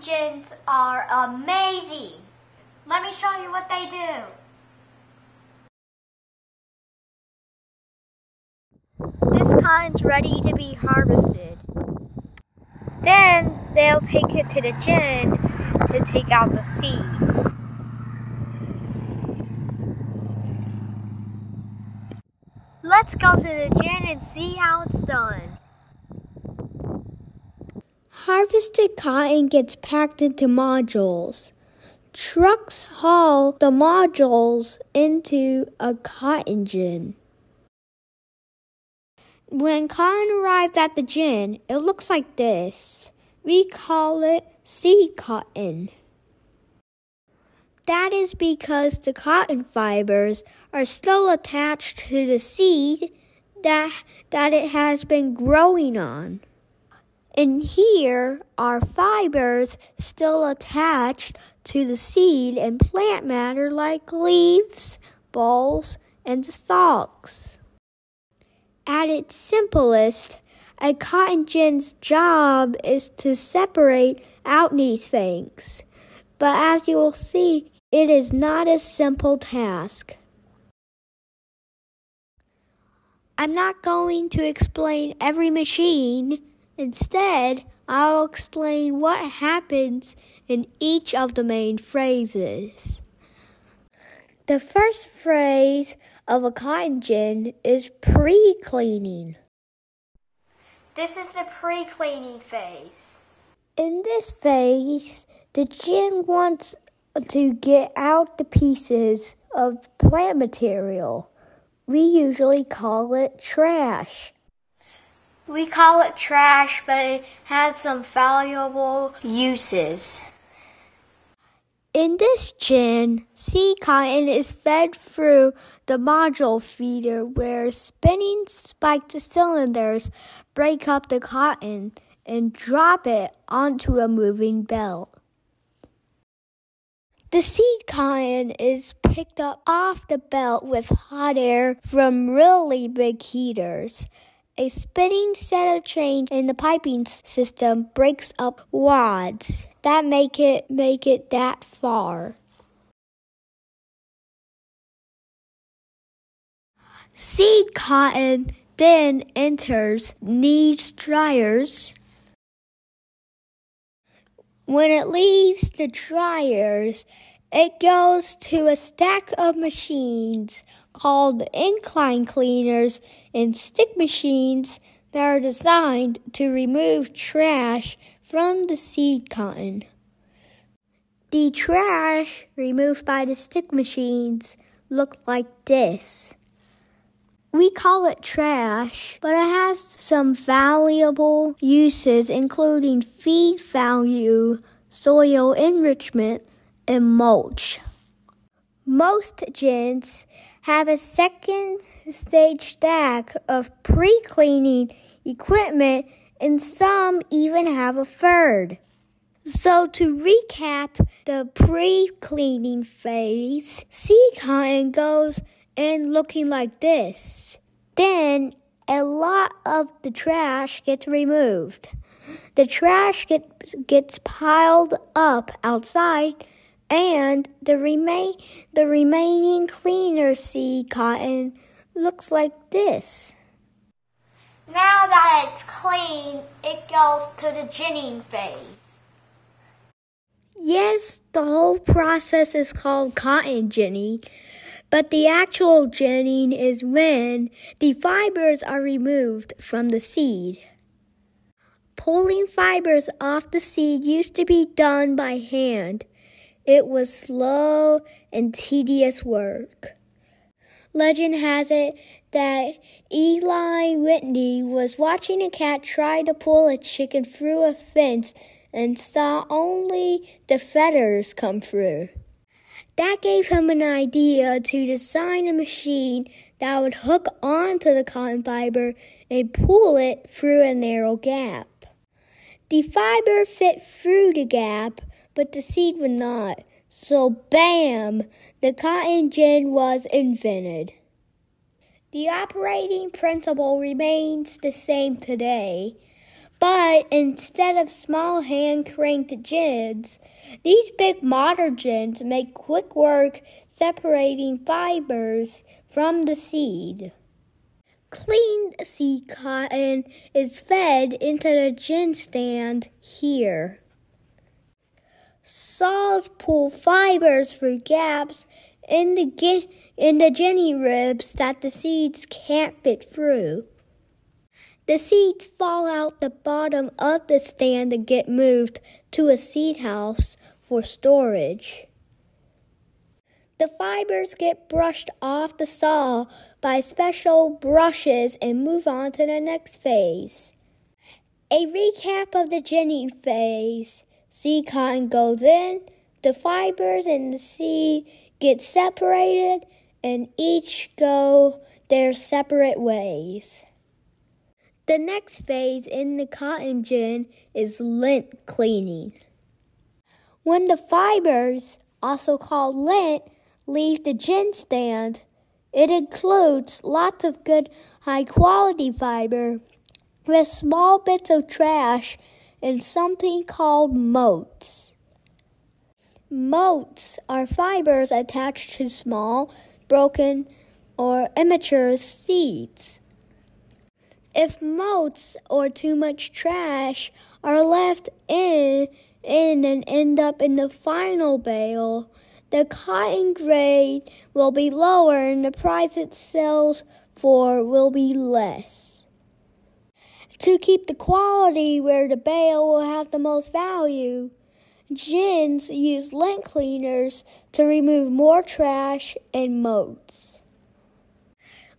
gins are amazing. Let me show you what they do. This cotton's ready to be harvested. Then they'll take it to the gin to take out the seeds. Let's go to the gin and see how it's done. Harvested cotton gets packed into modules. Trucks haul the modules into a cotton gin. When cotton arrives at the gin, it looks like this. We call it seed cotton. That is because the cotton fibers are still attached to the seed that, that it has been growing on. And here are fibers still attached to the seed and plant matter like leaves, bolls, and stalks. At its simplest, a cotton gin's job is to separate out these things. But as you will see, it is not a simple task. I'm not going to explain every machine. Instead, I'll explain what happens in each of the main phrases. The first phrase of a cotton gin is pre cleaning. This is the pre cleaning phase. In this phase, the gin wants to get out the pieces of plant material. We usually call it trash. We call it trash, but it has some valuable uses. In this gin, seed cotton is fed through the module feeder where spinning spiked cylinders break up the cotton and drop it onto a moving belt. The seed cotton is picked up off the belt with hot air from really big heaters. A spinning set of chains in the piping system breaks up wads that make it make it that far. Seed cotton then enters these dryers when it leaves the dryers, it goes to a stack of machines called incline cleaners and stick machines that are designed to remove trash from the seed cotton. The trash removed by the stick machines look like this. We call it trash, but it has some valuable uses, including feed value, soil enrichment, and mulch. Most gins have a second stage stack of pre cleaning equipment, and some even have a third. So, to recap the pre cleaning phase, seed cotton goes and looking like this. Then a lot of the trash gets removed. The trash gets gets piled up outside and the remain the remaining cleaner seed cotton looks like this. Now that it's clean, it goes to the ginning phase. Yes, the whole process is called cotton ginning but the actual ginning is when the fibers are removed from the seed. Pulling fibers off the seed used to be done by hand. It was slow and tedious work. Legend has it that Eli Whitney was watching a cat try to pull a chicken through a fence and saw only the feathers come through. That gave him an idea to design a machine that would hook onto the cotton fiber and pull it through a narrow gap. The fiber fit through the gap, but the seed would not. So, bam! The cotton gin was invented. The operating principle remains the same today, But instead of small hand cranked gins, these big motor gins make quick work separating fibers from the seed. Cleaned seed cotton is fed into the gin stand here. Saws pull fibers for gaps in the, in the ginny ribs that the seeds can't fit through. The seeds fall out the bottom of the stand and get moved to a seed house for storage. The fibers get brushed off the saw by special brushes and move on to the next phase. A recap of the ginning phase. Seed cotton goes in, the fibers and the seed get separated, and each go their separate ways. The next phase in the cotton gin is lint cleaning. When the fibers, also called lint, leave the gin stand, it includes lots of good high quality fiber with small bits of trash and something called motes. Motes are fibers attached to small, broken, or immature seeds. If motes or too much trash are left in, in and end up in the final bale, the cotton grade will be lower and the price it sells for will be less. To keep the quality where the bale will have the most value, gins use lint cleaners to remove more trash and motes.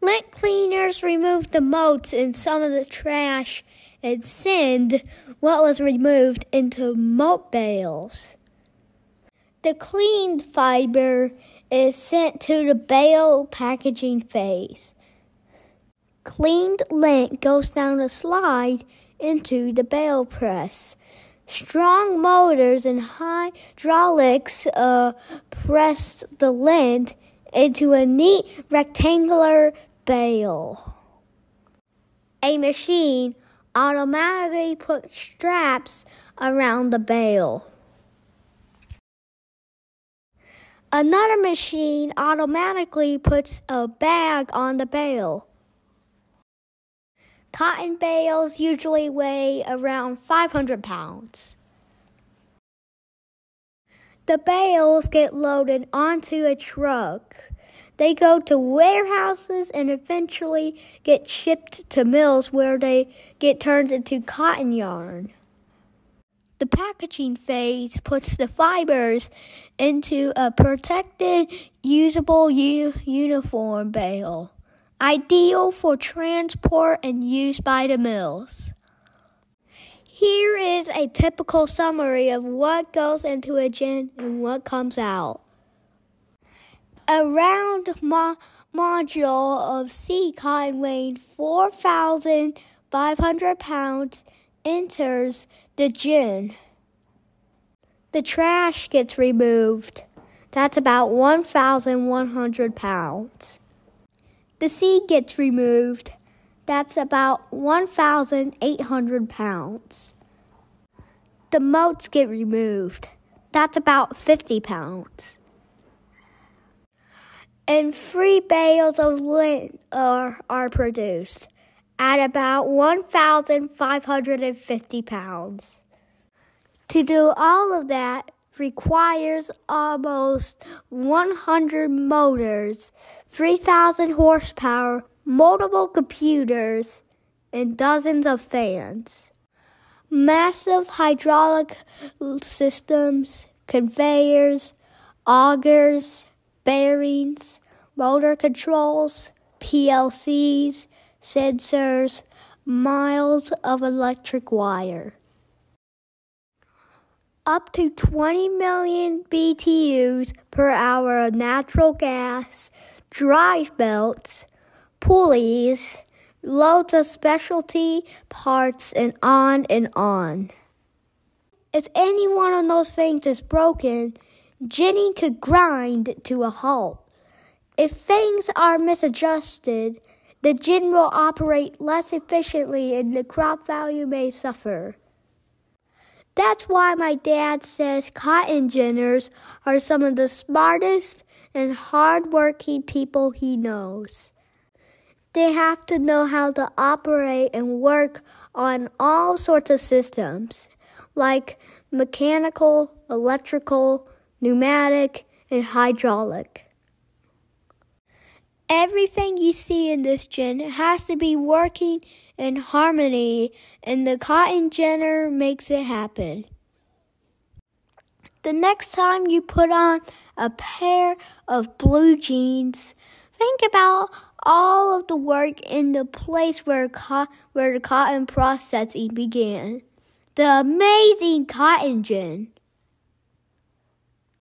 Lint cleaners remove the motes and some of the trash and send what was removed into mote bales. The cleaned fiber is sent to the bale packaging phase. Cleaned lint goes down a slide into the bale press. Strong motors and hydraulics uh, press the lint into a neat rectangular bale. A machine automatically puts straps around the bale. Another machine automatically puts a bag on the bale. Cotton bales usually weigh around 500 pounds. The bales get loaded onto a truck. They go to warehouses and eventually get shipped to mills where they get turned into cotton yarn. The packaging phase puts the fibers into a protected, usable u- uniform bale, ideal for transport and use by the mills. Here is a typical summary of what goes into a gin and what comes out. A round mo- module of seed cotton weighing 4,500 pounds enters the gin. The trash gets removed. That's about 1,100 pounds. The seed gets removed. That's about 1,800 pounds. The motes get removed. That's about 50 pounds. And three bales of lint are, are produced at about 1,550 pounds. To do all of that requires almost 100 motors, 3,000 horsepower, multiple computers, and dozens of fans. Massive hydraulic systems, conveyors, augers, bearings, motor controls, PLCs, sensors, miles of electric wire. Up to 20 million BTUs per hour of natural gas, drive belts, pulleys, loads of specialty parts, and on and on. If any one of those things is broken, Jenny could grind to a halt. If things are misadjusted, the gin will operate less efficiently and the crop value may suffer. That's why my dad says cotton ginners are some of the smartest and hardworking people he knows. They have to know how to operate and work on all sorts of systems, like mechanical, electrical, pneumatic, and hydraulic. Everything you see in this gin has to be working in harmony, and the cotton ginner makes it happen. The next time you put on a pair of blue jeans, think about all of the work in the place where, co- where the cotton processing began. The amazing cotton gin.